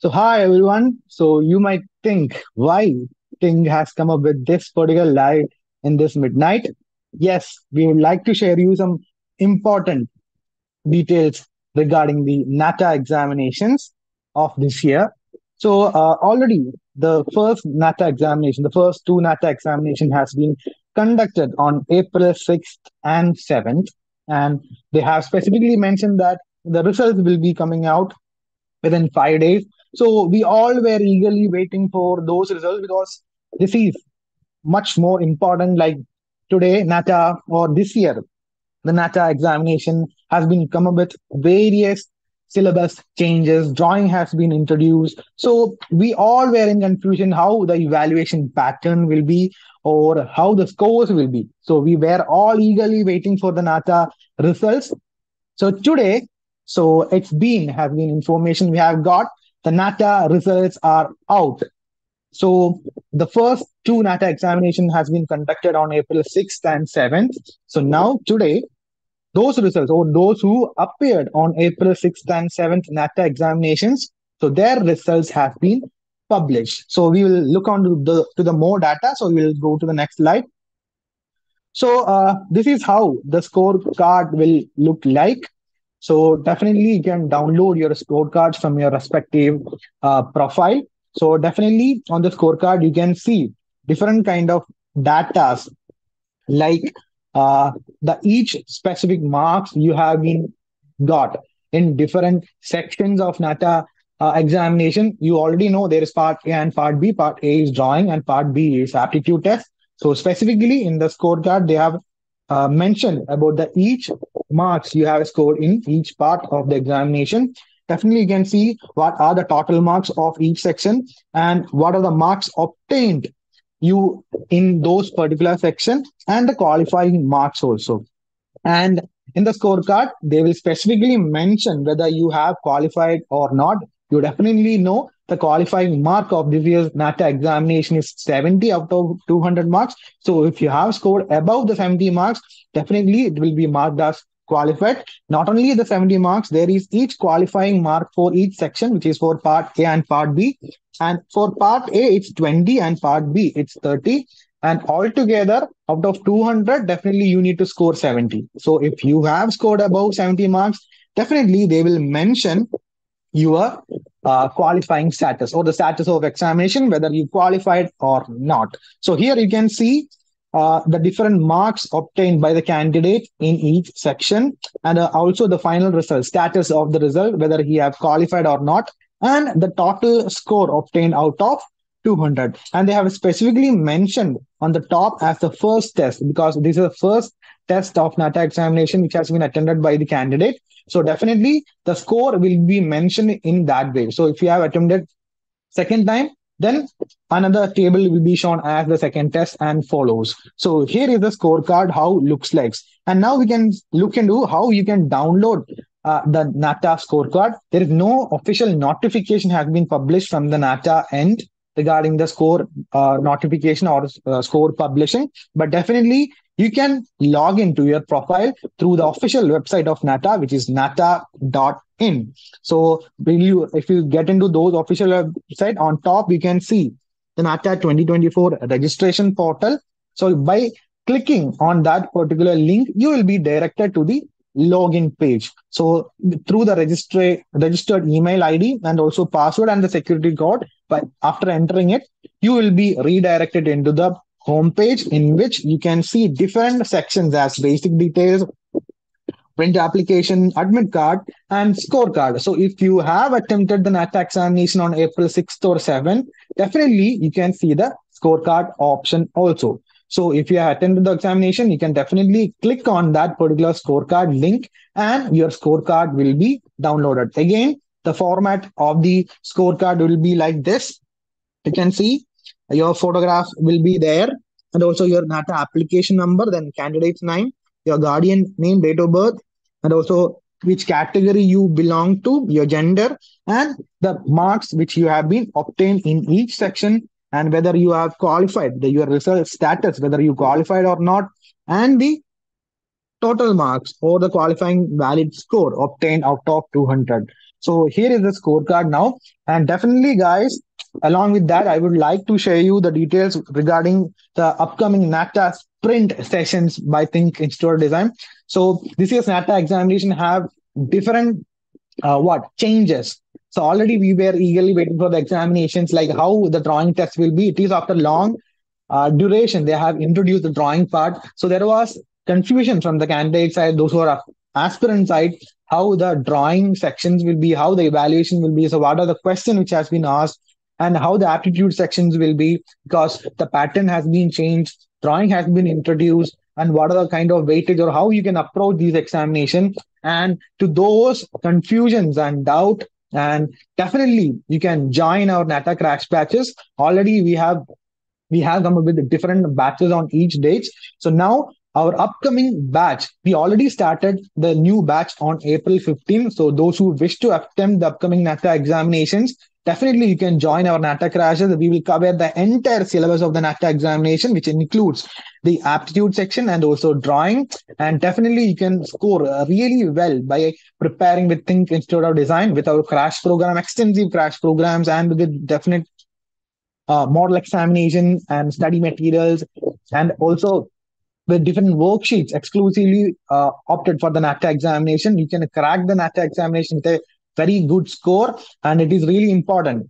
So, hi everyone. So, you might think why THiNC has come up with this particular live in this midnight. Yes, we would like to share you some important details regarding the NATA examinations of this year. So, uh, already the first NATA examination, the first two NATA examination has been conducted on April 6th and 7th. And they have specifically mentioned that the results will be coming out within five days. So we all were eagerly waiting for those results because this is much more important. Like today, NATA or this year, the NATA examination has been come up with various syllabus changes, drawing has been introduced. So we all were in confusion how the evaluation pattern will be or how the scores will be. So we were all eagerly waiting for the NATA results. So today, so it's been have been information we have got. The NATA results are out. So the first two NATA examination has been conducted on April 6th and 7th. So now today, those results or those who appeared on April 6th and 7th NATA examinations, so their results have been published. So we will look on to the to the more data. So we will go to the next slide. So uh, this is how the scorecard will look like. So definitely you can download your scorecards from your respective uh, profile. So definitely on the scorecard, you can see different kind of data like uh, the each specific marks you have been got in different sections of NATA uh, examination. You already know there is part A and part B. Part A is drawing and part B is aptitude test. So specifically in the scorecard, they have uh, mentioned about the each marks you have scored in each part of the examination. Definitely, you can see what are the total marks of each section and what are the marks obtained you in those particular section and the qualifying marks also. And in the scorecard, they will specifically mention whether you have qualified or not. You definitely know the qualifying mark of this year's NATA examination is 70 out of 200 marks. So if you have scored above the 70 marks, definitely it will be marked as qualified. Not only the 70 marks, there is each qualifying mark for each section, which is for part A and part B. And for part A, it's 20 and part B, it's 30. And altogether, out of 200, definitely you need to score 70. So if you have scored above 70 marks, definitely they will mention your uh, qualifying status or the status of examination, whether you qualified or not. So here you can see uh, the different marks obtained by the candidate in each section and uh, also the final result, status of the result, whether he have qualified or not, and the total score obtained out of 200. And they have specifically mentioned on the top as the first test because this is the first test of NATA examination which has been attended by the candidate. So definitely the score will be mentioned in that way. So if you have attempted second time, then another table will be shown as the second test and follows. So here is the scorecard, how looks like. And now we can look into how you can download uh, the NATA scorecard. There is no official notification has been published from the NATA end regarding the score uh, notification or uh, score publishing, but definitely you can log into your profile through the official website of NATA, which is nata.in. So will you, if you get into those official website on top, you can see the NATA 2024 registration portal. So by clicking on that particular link, you will be directed to the login page. So through the registra- registered email ID and also password and the security code, but after entering it, you will be redirected into the homepage in which you can see different sections as basic details, print application, admit card, and scorecard. So if you have attempted the NATA examination on April 6th or 7th, definitely you can see the scorecard option also. So if you have attended the examination, you can definitely click on that particular scorecard link and your scorecard will be downloaded. Again, the format of the scorecard will be like this. You can see your photograph will be there and also your NATA application number, then candidate's name, your guardian name, date of birth, and also which category you belong to, your gender, and the marks which you have been obtained in each section, and whether you have qualified, the, your result status, whether you qualified or not, and the total marks or the qualifying valid score obtained out of 200. So here is the scorecard now. And definitely, guys, along with that, I would like to share you the details regarding the upcoming NATA sprint sessions by THiNC Institute Design. So this year's NATA examination have different uh, what changes. So already we were eagerly waiting for the examinations, like how the drawing test will be. It is after long uh, duration they have introduced the drawing part. So there was confusion from the candidate side, those who are aspirant side, how the drawing sections will be, how the evaluation will be. So what are the question which has been asked, and how the aptitude sections will be, because the pattern has been changed, drawing has been introduced, and what are the kind of weightage or how you can approach these examination. And to those confusions and doubt, and definitely you can join our NATA crash batches. Already we have we have come up with different batches on each date. So now our upcoming batch, we already started the new batch on April 15. So those who wish to attempt the upcoming NATA examinations, definitely you can join our NATA crashes. We will cover the entire syllabus of the NATA examination, which includes the aptitude section and also drawing. And definitely you can score really well by preparing with THiNC Institute of Design with our crash program, extensive crash programs, and with definite uh, model examination and study materials, and also with different worksheets exclusively uh, opted for the NATA examination. You can crack the NATA examination with a very good score, and it is really important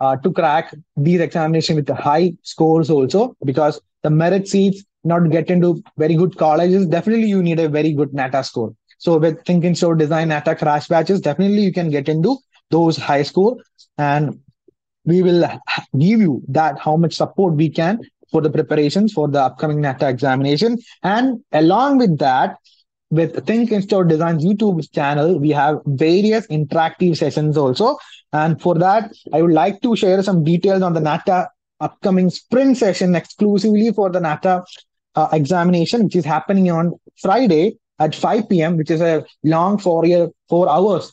uh, to crack these examinations with the high scores also because the merit seats not get into very good colleges. Definitely, you need a very good NATA score. So with THiNC Institute Design NATA crash batches, definitely you can get into those high score and we will give you that how much support we can for the preparations for the upcoming NATA examination. And along with that, with THiNC Institute Design's YouTube channel, we have various interactive sessions also. And for that, I would like to share some details on the NATA upcoming sprint session exclusively for the NATA uh, examination, which is happening on Friday at 5 p.m., which is a long four year, four hours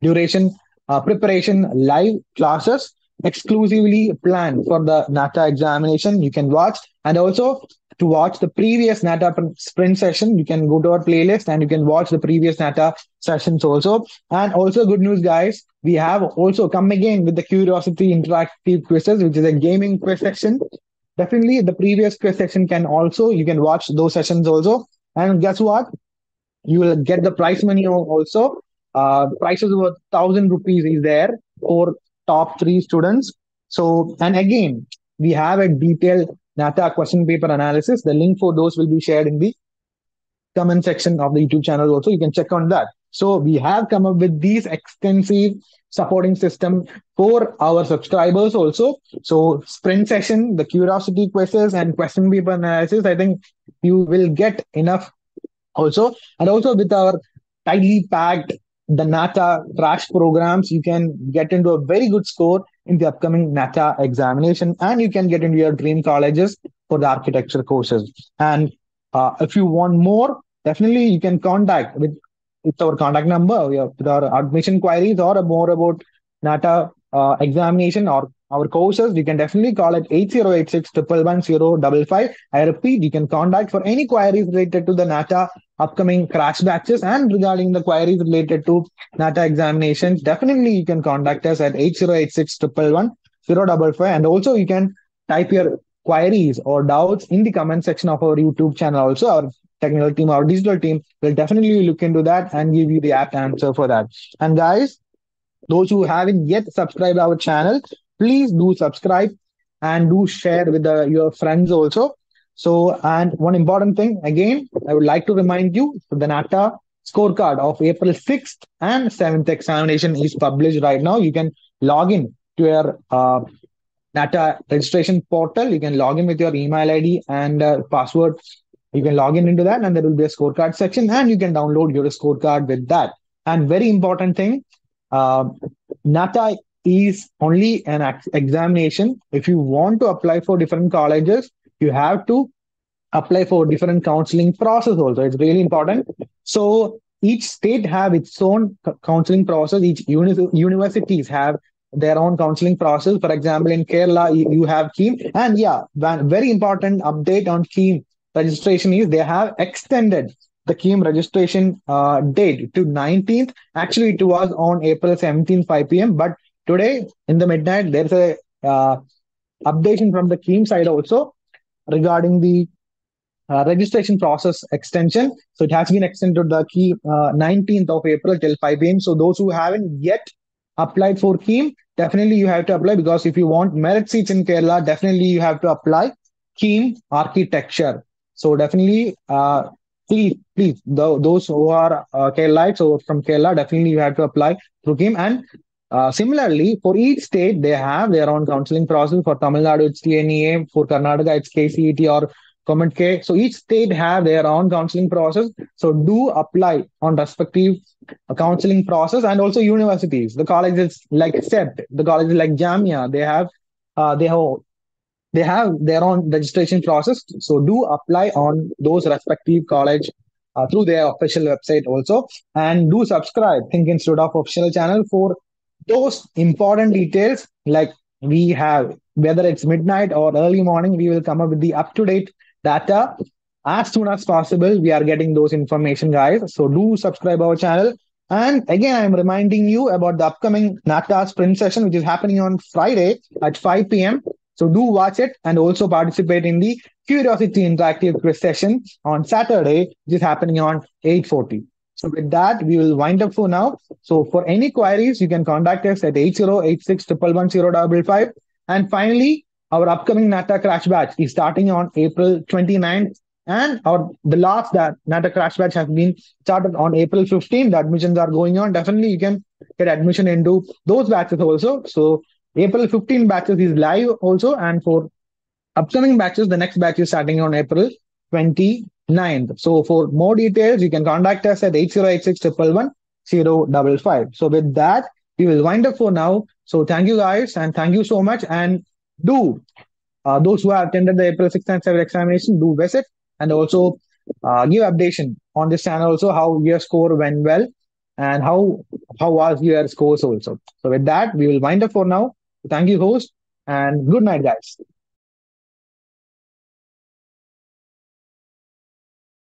duration uh, preparation live classes exclusively planned for the NATA examination. You can watch and also to watch the previous NATA sprint session, you can go to our playlist and you can watch the previous NATA sessions also. And also, good news, guys, we have also come again with the Curiosity Interactive Quizzes, which is a gaming quiz section. Definitely, the previous quiz section can also, you can watch those sessions also. And guess what? You will get the prize money also. Uh, prices of thousand rupees is there for top three students. So, and again, we have a detailed NATA question paper analysis. The link for those will be shared in the comment section of the YouTube channel also. You can check on that. So we have come up with these extensive supporting system for our subscribers also. So sprint session, the curiosity quizzes and question paper analysis, I think you will get enough also. And also with our tightly packed the NATA crash programs, you can get into a very good score in the upcoming NATA examination, and you can get into your dream colleges for the architecture courses. And uh, if you want more, definitely you can contact with, with our contact number with our admission queries or more about NATA uh, examination or our courses, you can definitely call at 8086 I repeat, you can contact for any queries related to the NATA upcoming crash batches and regarding the queries related to NATA examinations. Definitely, you can contact us at 8086 And also, you can type your queries or doubts in the comment section of our YouTube channel. Also, our technical team, our digital team will definitely look into that and give you the apt answer for that. And guys, those who haven't yet subscribed our channel, please do subscribe and do share with the, your friends also. So, and one important thing again, I would like to remind you the NATA scorecard of April 6th and 7th examination is published right now. You can log in to your uh, NATA registration portal. You can log in with your email ID and uh, password. You can log in into that, and there will be a scorecard section, and you can download your scorecard with that. And very important thing, uh, NATA is only an examination. If you want to apply for different colleges, you have to apply for different counseling process also. It's really important. So each state have its own counseling process. Each uni- universities have their own counseling process. For example, in Kerala, you have KEAM. And yeah, very important update on KEAM registration is they have extended the KEAM registration uh, date to 19th. Actually, it was on April 17th, 5 p.m. But today in the midnight, there's a uh, updation from the KEAM side also regarding the uh, registration process extension. So it has been extended the key uh, 19th of April till 5 p.m. So those who haven't yet applied for KEAM, definitely you have to apply because if you want merit seats in Kerala, definitely you have to apply KEAM architecture. So definitely, uh, please, please, those who are uh, or from Kerala, definitely you have to apply through KEAM. And uh, similarly, for each state, they have their own counseling process. For Tamil Nadu, it's TNEA. For Karnataka, it's KCET or COMEDK. So each state have their own counseling process. So do apply on respective counseling process and also universities. The colleges like CEPT, the colleges like Jamia, they have uh, they have they have their own registration process. So do apply on those respective college uh, through their official website also, and do subscribe THiNC Institute of official channel for those important details. Like we have whether it's midnight or early morning, we will come up with the up to date data as soon as possible. We are getting those information, guys. So do subscribe our channel. And again, I'm reminding you about the upcoming NATA sprint session, which is happening on Friday at 5 p.m. So do watch it and also participate in the Curiosity Interactive quiz session on Saturday, which is happening on 8.40. So with that, we will wind up for now. So for any queries, you can contact us at 8086 And finally, our upcoming NATA Crash Batch is starting on April 29th. And our the last that NATA Crash Batch has been started on April 15th. The admissions are going on. Definitely you can get admission into those batches also. So April 15 batches is live also. And for upcoming batches, the next batch is starting on April 29th. So for more details, you can contact us at 8086 055. So with that, we will wind up for now. So thank you guys and thank you so much. And do uh, those who have attended the April 6th and 7th examination do visit and also uh, give updation on this channel also how your score went well and how how was your scores also. So with that, we will wind up for now. Thank you, host, and good night, guys.